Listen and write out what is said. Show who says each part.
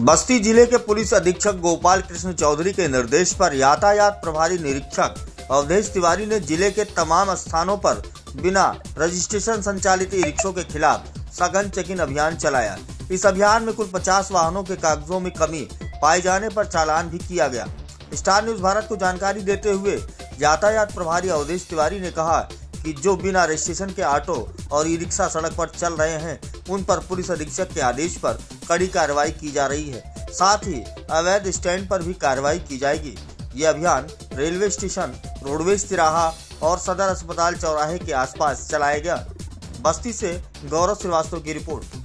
Speaker 1: बस्ती ज़िले के पुलिस अधीक्षक गोपाल कृष्ण चौधरी के निर्देश पर यातायात प्रभारी निरीक्षक अवधेश तिवारी ने ज़िले के तमाम स्थानों पर बिना रजिस्ट्रेशन संचालित ई रिक्शों के खिलाफ सघन चेकिंग अभियान चलाया। इस अभियान में कुल 50 वाहनों के कागजों में कमी पाए जाने पर चालान भी किया गया। स्टार न्यूज़ भारत को जानकारी देते हुए यातायात प्रभारी अवधेश तिवारी ने कहा कि जो बिना रजिस्ट्रेशन के ऑटो और ई रिक्शा सड़क पर चल रहे हैं, उन पर पुलिस अधीक्षक के आदेश पर कड़ी कार्रवाई की जा रही है। साथ ही, अवैध स्टैंड पर भी कार्रवाई की जाएगी। ये अभियान रेलवे स्टेशन रोडवेज़ तिराहा और सदर अस्पताल चौराहे के आसपास चलाया गया। बस्ती से गौरव श्रीवास्तव की रिपोर्ट।